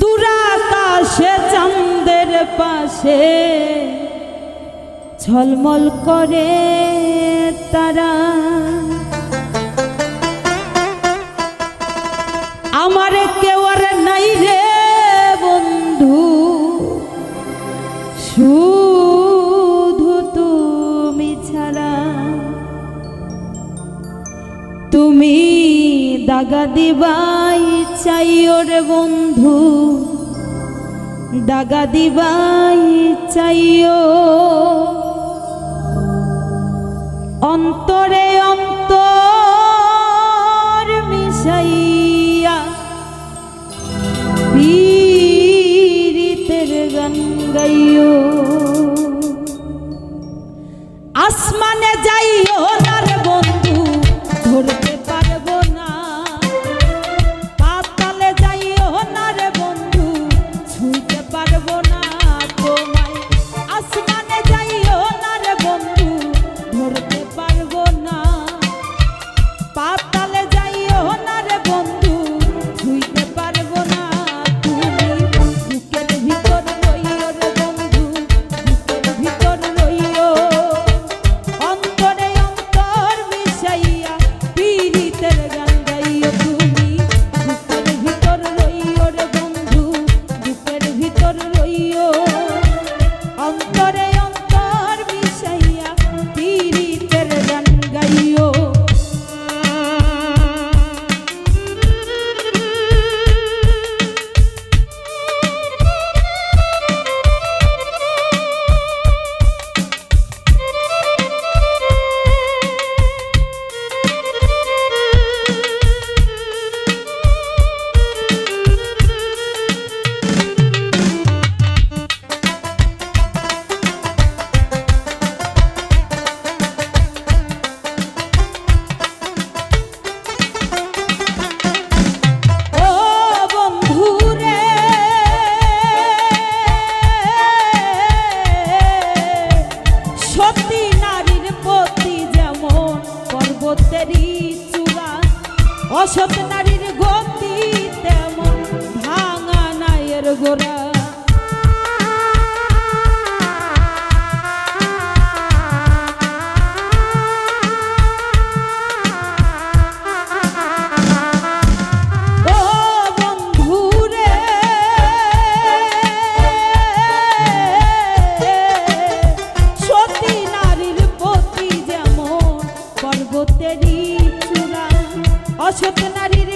দুরাকাশে চাঁদের পাশে ঝলমল করে তারা। আমার কেউ আর নাই রে বন্ধু, শুধু তুমি ছাড়া। তুমি দাগা দিবাই রে বন্ধু দাগা দিবাই চাইও। অন্তরে অন্তর মিশাইয়া পীরিতের গান গাইও। আসমানে যাইও সত্যেরই চূড়া নারীর